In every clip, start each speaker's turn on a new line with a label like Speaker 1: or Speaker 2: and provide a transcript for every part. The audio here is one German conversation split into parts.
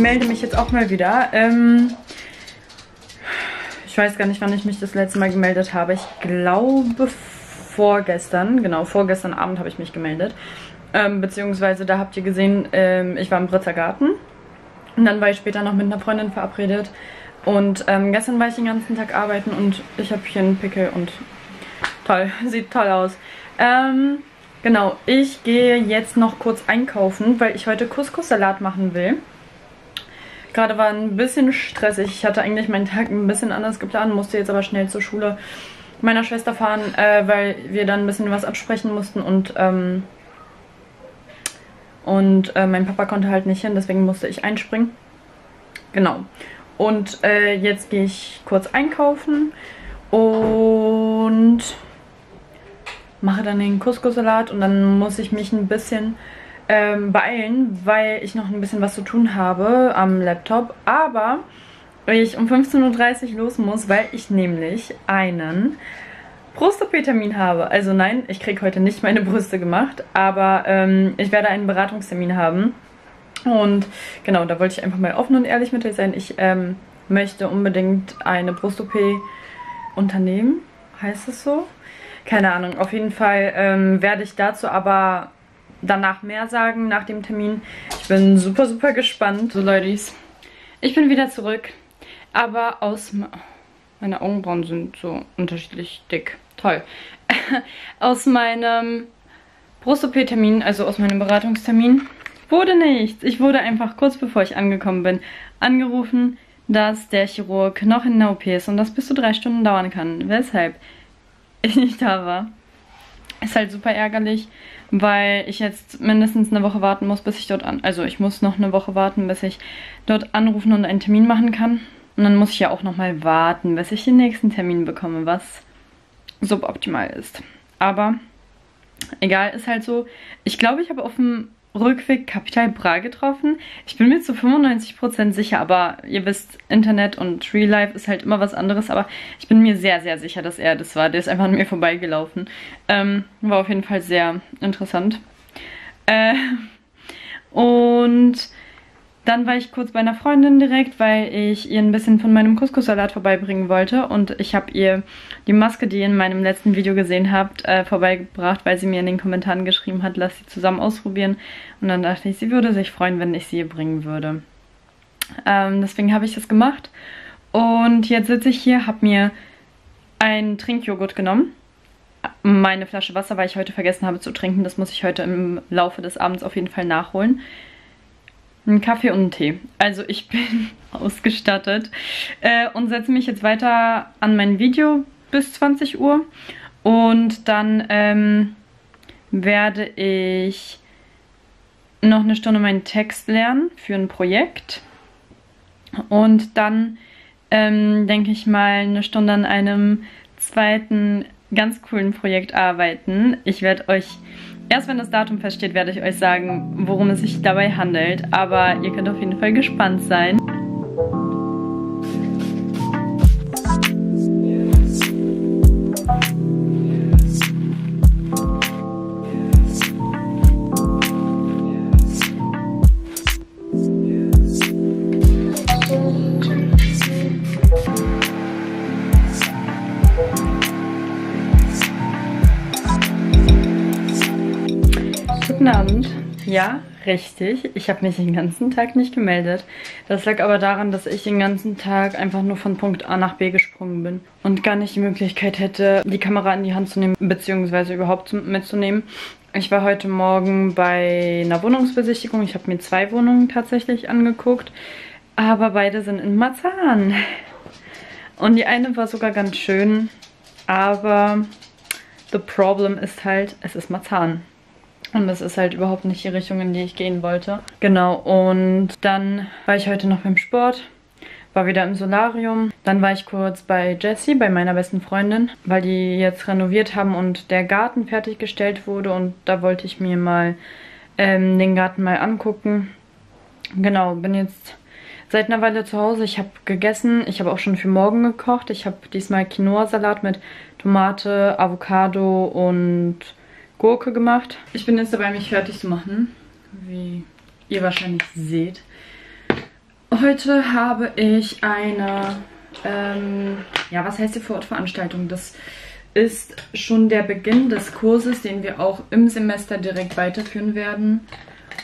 Speaker 1: melde mich jetzt auch mal wieder. Ähm, ich weiß gar nicht, wann ich mich das letzte Mal gemeldet habe. Ich glaube vorgestern, genau, vorgestern Abend habe ich mich gemeldet. Ähm, beziehungsweise da habt ihr gesehen, ähm, ich war im Britzer Garten. Und dann war ich später noch mit einer Freundin verabredet. Und ähm, gestern war ich den ganzen Tag arbeiten und ich habe hier einen Pickel und toll, sieht toll aus. Ähm, genau, ich gehe jetzt noch kurz einkaufen, weil ich heute Couscous-Salat machen will. Gerade war ein bisschen stressig. Ich hatte eigentlich meinen Tag ein bisschen anders geplant, musste jetzt aber schnell zur Schule meiner Schwester fahren, äh, weil wir dann ein bisschen was absprechen mussten und ähm, und äh, mein Papa konnte halt nicht hin, deswegen musste ich einspringen. Genau. Und äh, jetzt gehe ich kurz einkaufen und mache dann den Couscous-Salat und dann muss ich mich ein bisschen ähm, beeilen, weil ich noch ein bisschen was zu tun habe am Laptop. Aber ich um 15.30 Uhr los muss, weil ich nämlich einen Brust-OP-Termin habe. Also nein, ich kriege heute nicht meine Brüste gemacht, aber ähm, ich werde einen Beratungstermin haben. Und genau, da wollte ich einfach mal offen und ehrlich mit euch sein. Ich ähm, möchte unbedingt eine Brust-OP unternehmen. Heißt es so? Keine Ahnung. Auf jeden Fall ähm, werde ich dazu aber danach mehr sagen, nach dem Termin. Ich bin super, super gespannt. So, Leute, ich bin wieder zurück. Aber aus... Meine Augenbrauen sind so unterschiedlich dick. Toll. aus meinem Brust-OP-Termin, also aus meinem Beratungstermin, wurde nichts. Ich wurde einfach kurz bevor ich angekommen bin, angerufen, dass der Chirurg noch in der OP ist und das bis zu drei Stunden dauern kann. Weshalb ich nicht da war. Ist halt super ärgerlich, weil ich jetzt mindestens eine Woche warten muss, bis ich dort an... Also ich muss noch eine Woche warten, bis ich dort anrufen und einen Termin machen kann. Und dann muss ich ja auch nochmal warten, bis ich den nächsten Termin bekomme, was suboptimal ist. Aber egal, ist halt so. Ich glaube, ich habe auf dem Rückweg Capital Bra getroffen. Ich bin mir zu 95% sicher, aber ihr wisst, Internet und Real Life ist halt immer was anderes, aber ich bin mir sehr, sehr sicher, dass er das war. Der ist einfach an mir vorbeigelaufen. Ähm, war auf jeden Fall sehr interessant. Äh, und dann war ich kurz bei einer Freundin direkt, weil ich ihr ein bisschen von meinem Couscous-Salat vorbeibringen wollte. Und ich habe ihr die Maske, die ihr in meinem letzten Video gesehen habt, äh, vorbeigebracht, weil sie mir in den Kommentaren geschrieben hat, lass sie zusammen ausprobieren. Und dann dachte ich, sie würde sich freuen, wenn ich sie ihr bringen würde. Ähm, deswegen habe ich das gemacht. Und jetzt sitze ich hier, habe mir einen Trinkjoghurt genommen. Meine Flasche Wasser, weil ich heute vergessen habe zu trinken. Das muss ich heute im Laufe des Abends auf jeden Fall nachholen. Einen Kaffee und einen Tee. Also ich bin ausgestattet äh, und setze mich jetzt weiter an mein Video bis 20 Uhr. Und dann ähm, werde ich noch eine Stunde meinen Text lernen für ein Projekt. Und dann ähm, denke ich mal eine Stunde an einem zweiten ganz coolen Projekt arbeiten. Ich werde euch Erst wenn das Datum feststeht, werde ich euch sagen, worum es sich dabei handelt. Aber ihr könnt auf jeden Fall gespannt sein. Richtig. Ich habe mich den ganzen Tag nicht gemeldet. Das lag aber daran, dass ich den ganzen Tag einfach nur von Punkt A nach B gesprungen bin und gar nicht die Möglichkeit hätte, die Kamera in die Hand zu nehmen, beziehungsweise überhaupt mitzunehmen. Ich war heute Morgen bei einer Wohnungsbesichtigung. Ich habe mir zwei Wohnungen tatsächlich angeguckt, aber beide sind in Marzahn. Und die eine war sogar ganz schön, aber the problem ist halt, es ist Marzahn. Und das ist halt überhaupt nicht die Richtung, in die ich gehen wollte. Genau, und dann war ich heute noch beim Sport, war wieder im Solarium. Dann war ich kurz bei Jessie, bei meiner besten Freundin, weil die jetzt renoviert haben und der Garten fertiggestellt wurde. Und da wollte ich mir mal ähm, den Garten mal angucken. Genau, bin jetzt seit einer Weile zu Hause. Ich habe gegessen, ich habe auch schon für morgen gekocht. Ich habe diesmal Quinoa-Salat mit Tomate, Avocado und Gurke gemacht. Ich bin jetzt dabei, mich fertig zu machen, wie ihr wahrscheinlich seht. Heute habe ich eine, ähm, ja, was heißt die Vorortveranstaltung? Das ist schon der Beginn des Kurses, den wir auch im Semester direkt weiterführen werden.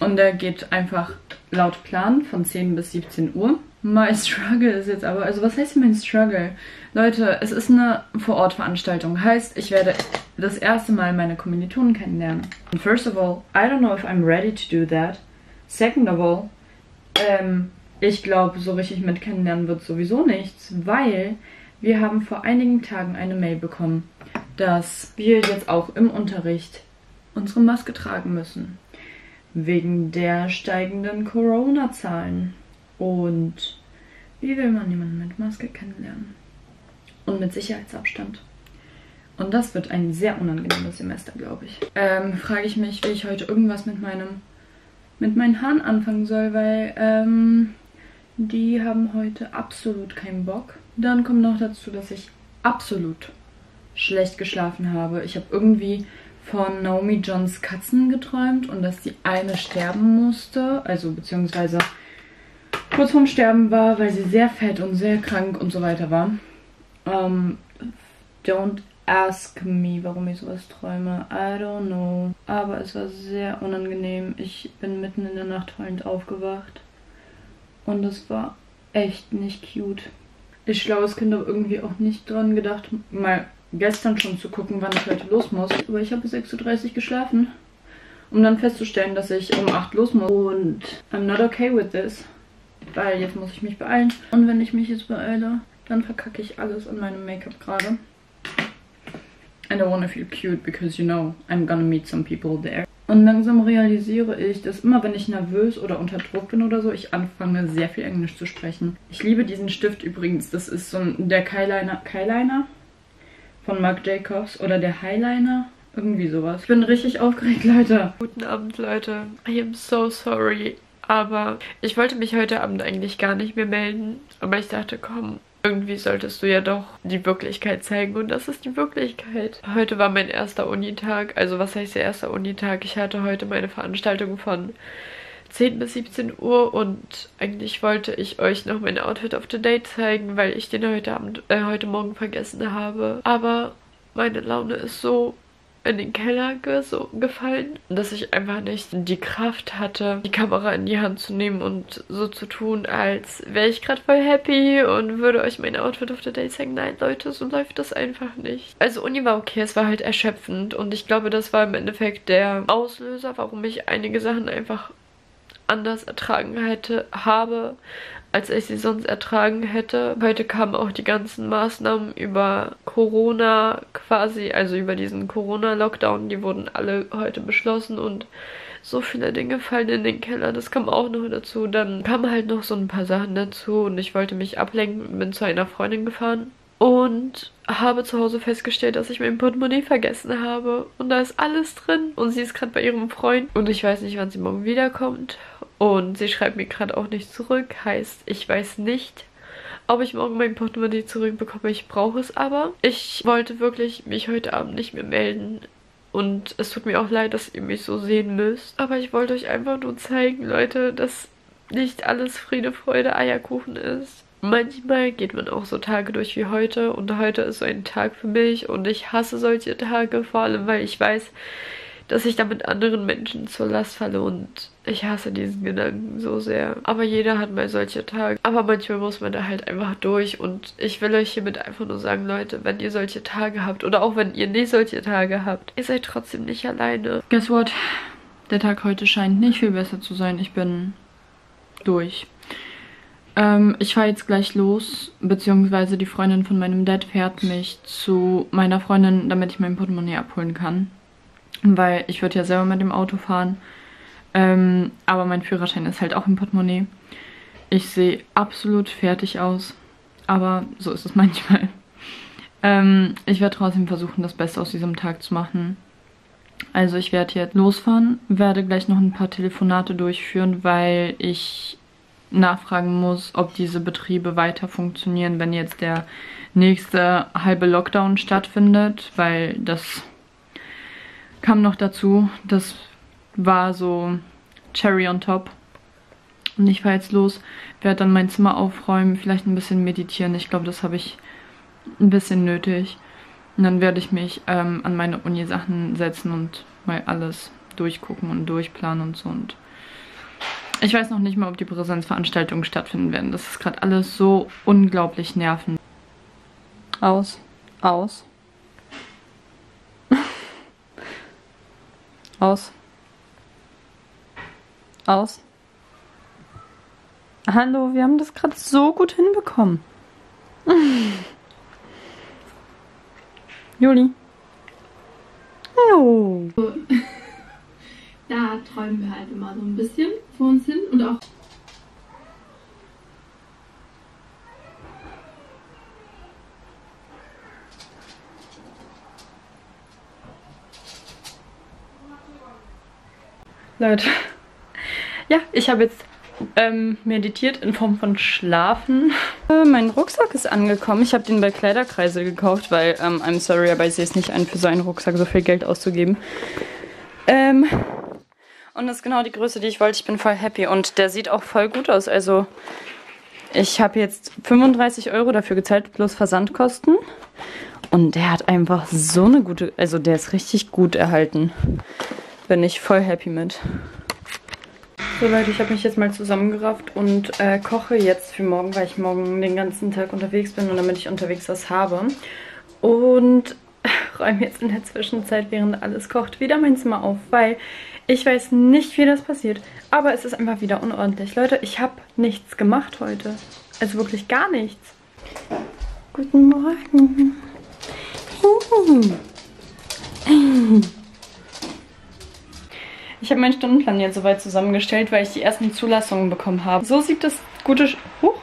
Speaker 1: Und der geht einfach laut Plan von 10 bis 17 Uhr. My Struggle ist jetzt aber, also was heißt mein Struggle? Leute, es ist eine Vorortveranstaltung. Heißt, ich werde das erste Mal meine Kommilitonen kennenlernen. And first of all, I don't know if I'm ready to do that. Second of all, ähm, ich glaube, so richtig mit kennenlernen wird sowieso nichts, weil wir haben vor einigen Tagen eine Mail bekommen, dass wir jetzt auch im Unterricht unsere Maske tragen müssen. Wegen der steigenden Corona-Zahlen. Und wie will man jemanden mit Maske kennenlernen? Und mit Sicherheitsabstand. Und das wird ein sehr unangenehmes Semester, glaube ich. Ähm, frage ich mich, wie ich heute irgendwas mit meinem mit meinen Haaren anfangen soll, weil ähm, die haben heute absolut keinen Bock. Dann kommt noch dazu, dass ich absolut schlecht geschlafen habe. Ich habe irgendwie von Naomi Johns Katzen geträumt und dass die eine sterben musste, also beziehungsweise kurz vorm Sterben war, weil sie sehr fett und sehr krank und so weiter war. Ähm, don't ask me, warum ich sowas träume. I don't know. Aber es war sehr unangenehm. Ich bin mitten in der Nacht heulend aufgewacht. Und es war echt nicht cute. Ich schlaues Kind habe irgendwie auch nicht dran gedacht, mal gestern schon zu gucken, wann ich heute los muss. Aber ich habe bis 6.30 Uhr geschlafen. Um dann festzustellen, dass ich um 8 los muss. Und I'm not okay with this. Weil jetzt muss ich mich beeilen. Und wenn ich mich jetzt beeile, dann verkacke ich alles an meinem Make-up gerade. I don't wanna feel cute because you know I'm gonna meet some people there. Und langsam realisiere ich, dass immer wenn ich nervös oder unter Druck bin oder so, ich anfange sehr viel Englisch zu sprechen. Ich liebe diesen Stift übrigens. Das ist so ein, der Kyliner, Kyliner von Marc Jacobs oder der Highliner. Irgendwie sowas. Ich bin richtig aufgeregt, Leute.
Speaker 2: Guten Abend, Leute. I am so sorry. Aber ich wollte mich heute Abend eigentlich gar nicht mehr melden. Aber ich dachte, komm, irgendwie solltest du ja doch die Wirklichkeit zeigen und das ist die Wirklichkeit. Heute war mein erster Unitag, also was heißt der erste Unitag? Ich hatte heute meine Veranstaltung von 10 bis 17 Uhr und eigentlich wollte ich euch noch mein Outfit of the Day zeigen, weil ich den heute Abend, äh, heute Morgen vergessen habe. Aber meine Laune ist so in den Keller gefallen, dass ich einfach nicht die Kraft hatte, die Kamera in die Hand zu nehmen und so zu tun, als wäre ich gerade voll happy und würde euch mein Outfit of the Day zeigen. Nein, Leute, so läuft das einfach nicht. Also Uni war okay, es war halt erschöpfend und ich glaube, das war im Endeffekt der Auslöser, warum ich einige Sachen einfach anders ertragen hätte, habe, als ich sie sonst ertragen hätte. Heute kamen auch die ganzen Maßnahmen über Corona quasi, also über diesen Corona-Lockdown, die wurden alle heute beschlossen und so viele Dinge fallen in den Keller, das kam auch noch dazu. Dann kamen halt noch so ein paar Sachen dazu und ich wollte mich ablenken, bin zu einer Freundin gefahren und habe zu Hause festgestellt, dass ich mein Portemonnaie vergessen habe. Und da ist alles drin. Und sie ist gerade bei ihrem Freund. Und ich weiß nicht, wann sie morgen wiederkommt. Und sie schreibt mir gerade auch nicht zurück. Heißt, ich weiß nicht, ob ich morgen mein Portemonnaie zurückbekomme. Ich brauche es aber. Ich wollte wirklich mich heute Abend nicht mehr melden. Und es tut mir auch leid, dass ihr mich so sehen müsst. Aber ich wollte euch einfach nur zeigen, Leute, dass nicht alles Friede, Freude, Eierkuchen ist. Manchmal geht man auch so Tage durch wie heute und heute ist so ein Tag für mich und ich hasse solche Tage, vor allem weil ich weiß, dass ich damit anderen Menschen zur Last falle und ich hasse diesen Gedanken so sehr. Aber jeder hat mal solche Tage. Aber manchmal muss man da halt einfach durch und ich will euch hiermit einfach nur sagen, Leute, wenn ihr solche Tage habt oder auch wenn ihr nicht solche Tage habt, ihr seid trotzdem nicht alleine.
Speaker 1: Guess what? Der Tag heute scheint nicht viel besser zu sein. Ich bin durch. Ähm, ich fahre jetzt gleich los, beziehungsweise die Freundin von meinem Dad fährt mich zu meiner Freundin, damit ich mein Portemonnaie abholen kann weil ich würde ja selber mit dem Auto fahren. Ähm, aber mein Führerschein ist halt auch im Portemonnaie. Ich sehe absolut fertig aus, aber so ist es manchmal. Ähm, ich werde trotzdem versuchen, das Beste aus diesem Tag zu machen. Also ich werde jetzt losfahren, werde gleich noch ein paar Telefonate durchführen, weil ich nachfragen muss, ob diese Betriebe weiter funktionieren, wenn jetzt der nächste halbe Lockdown stattfindet, weil das kam noch dazu. Das war so Cherry on top. Und ich fahre jetzt los, werde dann mein Zimmer aufräumen, vielleicht ein bisschen meditieren. Ich glaube, das habe ich ein bisschen nötig. Und dann werde ich mich ähm, an meine Uni-Sachen setzen und mal alles durchgucken und durchplanen und so. Und ich weiß noch nicht mal, ob die Präsenzveranstaltungen stattfinden werden. Das ist gerade alles so unglaublich nervend. Aus. Aus. Aus. Aus. Hallo, wir haben das gerade so gut hinbekommen. Juli. Hallo.
Speaker 2: Da träumen wir halt immer so ein bisschen vor uns hin und auch
Speaker 1: Leute. Ja, ich habe jetzt ähm, meditiert in Form von Schlafen. Äh, mein Rucksack ist angekommen. Ich habe den bei Kleiderkreise gekauft, weil, ähm, I'm sorry, aber ich sehe es nicht ein, für so einen Rucksack so viel Geld auszugeben. Ähm, und das ist genau die Größe, die ich wollte. Ich bin voll happy und der sieht auch voll gut aus. Also ich habe jetzt 35 Euro dafür gezahlt, plus Versandkosten. Und der hat einfach so eine gute, also der ist richtig gut erhalten. Bin ich voll happy mit. So Leute, ich habe mich jetzt mal zusammengerafft und äh, koche jetzt für morgen, weil ich morgen den ganzen Tag unterwegs bin und damit ich unterwegs was habe. Und räume jetzt in der Zwischenzeit, während alles kocht, wieder mein Zimmer auf, weil ich weiß nicht, wie das passiert. Aber es ist einfach wieder unordentlich. Leute, ich habe nichts gemacht heute. Also wirklich gar nichts. Guten Morgen. Ich habe meinen Stundenplan jetzt soweit zusammengestellt, weil ich die ersten Zulassungen bekommen habe. So sieht das gute... Huch.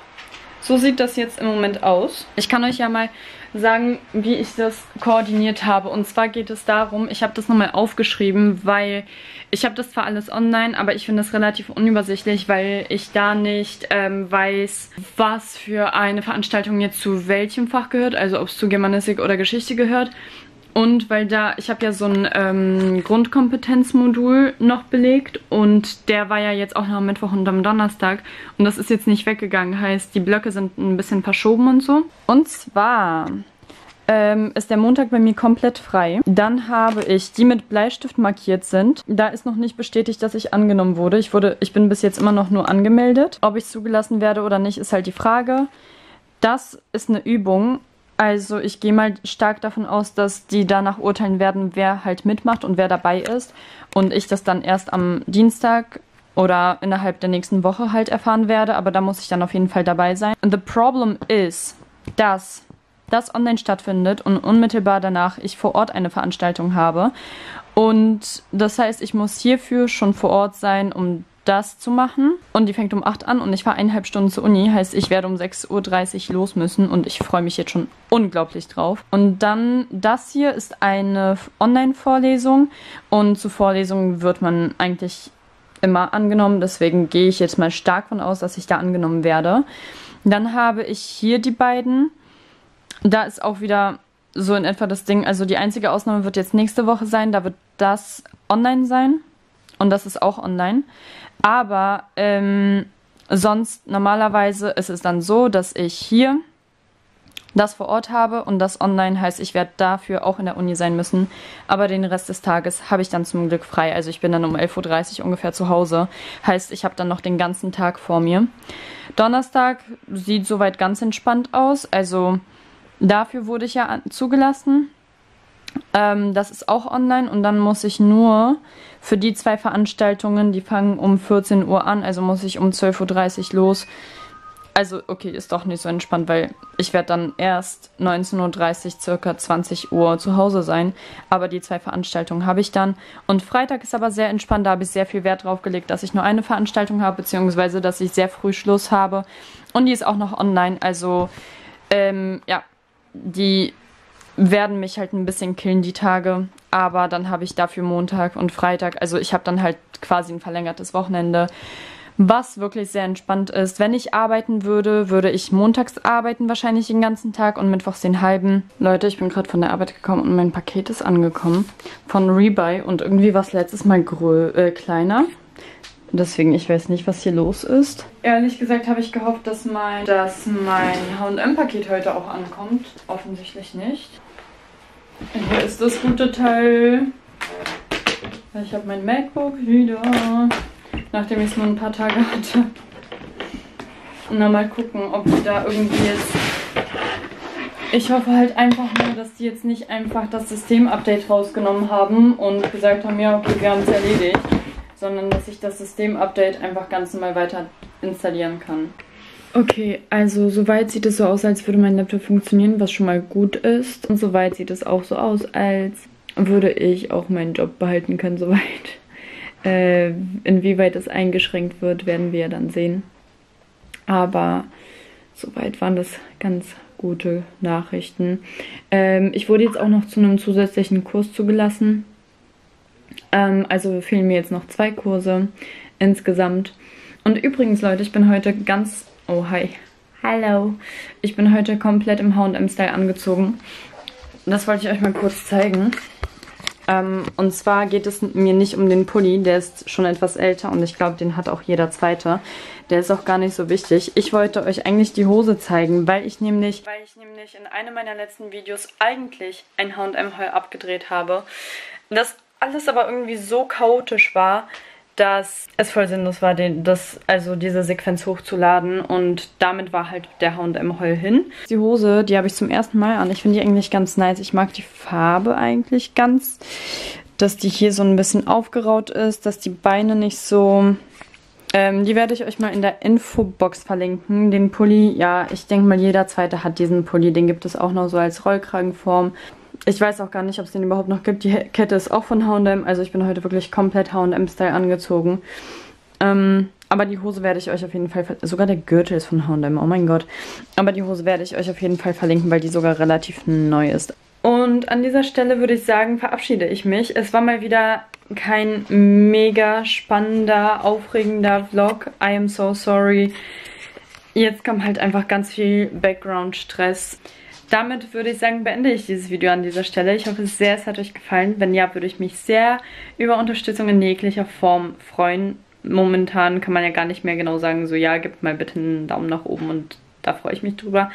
Speaker 1: So sieht das jetzt im Moment aus. Ich kann euch ja mal sagen, wie ich das koordiniert habe. Und zwar geht es darum, ich habe das nochmal aufgeschrieben, weil ich habe das zwar alles online, aber ich finde das relativ unübersichtlich, weil ich da nicht ähm, weiß, was für eine Veranstaltung jetzt zu welchem Fach gehört, also ob es zu Germanistik oder Geschichte gehört. Und weil da, ich habe ja so ein ähm, Grundkompetenzmodul noch belegt und der war ja jetzt auch noch am Mittwoch und am Donnerstag und das ist jetzt nicht weggegangen, heißt die Blöcke sind ein bisschen verschoben und so. Und zwar ähm, ist der Montag bei mir komplett frei. Dann habe ich die mit Bleistift markiert sind. Da ist noch nicht bestätigt, dass ich angenommen wurde. Ich, wurde, ich bin bis jetzt immer noch nur angemeldet. Ob ich zugelassen werde oder nicht, ist halt die Frage. Das ist eine Übung, also ich gehe mal stark davon aus, dass die danach urteilen werden, wer halt mitmacht und wer dabei ist. Und ich das dann erst am Dienstag oder innerhalb der nächsten Woche halt erfahren werde. Aber da muss ich dann auf jeden Fall dabei sein. And the problem is, dass das online stattfindet und unmittelbar danach ich vor Ort eine Veranstaltung habe. Und das heißt, ich muss hierfür schon vor Ort sein, um das zu machen. Und die fängt um 8 an und ich fahre eineinhalb Stunden zur Uni. Heißt, ich werde um 6.30 Uhr los müssen und ich freue mich jetzt schon unglaublich drauf. Und dann, das hier ist eine Online-Vorlesung und zu Vorlesungen wird man eigentlich immer angenommen. Deswegen gehe ich jetzt mal stark von aus, dass ich da angenommen werde. Dann habe ich hier die beiden. Da ist auch wieder so in etwa das Ding. Also die einzige Ausnahme wird jetzt nächste Woche sein. Da wird das online sein. Und das ist auch online. Aber ähm, sonst normalerweise ist es dann so, dass ich hier das vor Ort habe und das online heißt, ich werde dafür auch in der Uni sein müssen. Aber den Rest des Tages habe ich dann zum Glück frei. Also ich bin dann um 11.30 Uhr ungefähr zu Hause. Heißt, ich habe dann noch den ganzen Tag vor mir. Donnerstag sieht soweit ganz entspannt aus. Also dafür wurde ich ja zugelassen. Ähm, das ist auch online und dann muss ich nur für die zwei Veranstaltungen, die fangen um 14 Uhr an, also muss ich um 12.30 Uhr los. Also, okay, ist doch nicht so entspannt, weil ich werde dann erst 19.30 Uhr, circa 20 Uhr zu Hause sein. Aber die zwei Veranstaltungen habe ich dann. Und Freitag ist aber sehr entspannt, da habe ich sehr viel Wert drauf gelegt, dass ich nur eine Veranstaltung habe, beziehungsweise dass ich sehr früh Schluss habe. Und die ist auch noch online, also, ähm, ja, die werden mich halt ein bisschen killen, die Tage. Aber dann habe ich dafür Montag und Freitag. Also ich habe dann halt quasi ein verlängertes Wochenende. Was wirklich sehr entspannt ist. Wenn ich arbeiten würde, würde ich montags arbeiten, wahrscheinlich den ganzen Tag und mittwochs den halben. Leute, ich bin gerade von der Arbeit gekommen und mein Paket ist angekommen von Rebuy und irgendwie war es letztes Mal äh, kleiner. Deswegen, ich weiß nicht, was hier los ist. Ehrlich gesagt habe ich gehofft, dass mein, dass mein H&M-Paket heute auch ankommt. Offensichtlich nicht. Hier ist das gute Teil. Ich habe mein MacBook wieder, nachdem ich es nur ein paar Tage hatte. Und dann mal gucken, ob die da irgendwie jetzt... Ich hoffe halt einfach nur, dass die jetzt nicht einfach das System-Update rausgenommen haben und gesagt haben, ja, okay, wir haben es erledigt. Sondern dass ich das System-Update einfach ganz normal weiter installieren kann. Okay, also soweit sieht es so aus, als würde mein Laptop funktionieren, was schon mal gut ist. Und soweit sieht es auch so aus, als würde ich auch meinen Job behalten können, soweit. Äh, inwieweit es eingeschränkt wird, werden wir dann sehen. Aber soweit waren das ganz gute Nachrichten. Ähm, ich wurde jetzt auch noch zu einem zusätzlichen Kurs zugelassen. Ähm, also fehlen mir jetzt noch zwei Kurse insgesamt. Und übrigens, Leute, ich bin heute ganz Oh, hi. Hallo. Ich bin heute komplett im H&M-Style angezogen. Das wollte ich euch mal kurz zeigen. Ähm, und zwar geht es mir nicht um den Pulli, der ist schon etwas älter und ich glaube, den hat auch jeder Zweite. Der ist auch gar nicht so wichtig. Ich wollte euch eigentlich die Hose zeigen, weil ich nämlich, weil ich nämlich in einem meiner letzten Videos eigentlich ein H&M-Haul abgedreht habe. Das alles aber irgendwie so chaotisch war, dass es voll sinnlos war, den, das, also diese Sequenz hochzuladen und damit war halt der H&M-Heul hin. Die Hose, die habe ich zum ersten Mal an. Ich finde die eigentlich ganz nice. Ich mag die Farbe eigentlich ganz, dass die hier so ein bisschen aufgeraut ist, dass die Beine nicht so... Ähm, die werde ich euch mal in der Infobox verlinken. Den Pulli, ja, ich denke mal jeder Zweite hat diesen Pulli. Den gibt es auch noch so als Rollkragenform. Ich weiß auch gar nicht, ob es den überhaupt noch gibt. Die Kette ist auch von H&M. Also ich bin heute wirklich komplett H&M-Style angezogen. Ähm, aber die Hose werde ich euch auf jeden Fall... Sogar der Gürtel ist von H&M. Oh mein Gott. Aber die Hose werde ich euch auf jeden Fall verlinken, weil die sogar relativ neu ist. Und an dieser Stelle würde ich sagen, verabschiede ich mich. Es war mal wieder kein mega spannender, aufregender Vlog. I am so sorry. Jetzt kommt halt einfach ganz viel Background-Stress damit würde ich sagen, beende ich dieses Video an dieser Stelle. Ich hoffe sehr, es hat euch gefallen. Wenn ja, würde ich mich sehr über Unterstützung in jeglicher Form freuen. Momentan kann man ja gar nicht mehr genau sagen, so ja, gebt mal bitte einen Daumen nach oben und da freue ich mich drüber.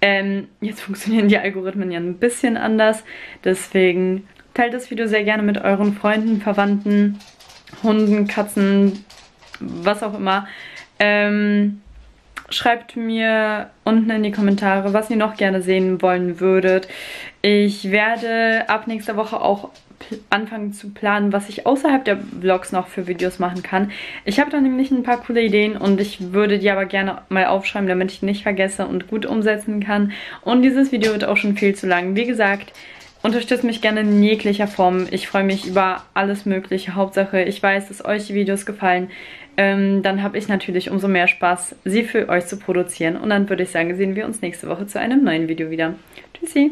Speaker 1: Ähm, jetzt funktionieren die Algorithmen ja ein bisschen anders. Deswegen teilt das Video sehr gerne mit euren Freunden, Verwandten, Hunden, Katzen, was auch immer. Ähm, Schreibt mir unten in die Kommentare, was ihr noch gerne sehen wollen würdet. Ich werde ab nächster Woche auch anfangen zu planen, was ich außerhalb der Vlogs noch für Videos machen kann. Ich habe da nämlich ein paar coole Ideen und ich würde die aber gerne mal aufschreiben, damit ich nicht vergesse und gut umsetzen kann. Und dieses Video wird auch schon viel zu lang. Wie gesagt, unterstützt mich gerne in jeglicher Form. Ich freue mich über alles mögliche. Hauptsache, ich weiß, dass euch die Videos gefallen ähm, dann habe ich natürlich umso mehr Spaß, sie für euch zu produzieren. Und dann würde ich sagen, sehen wir uns nächste Woche zu einem neuen Video wieder. Tschüssi!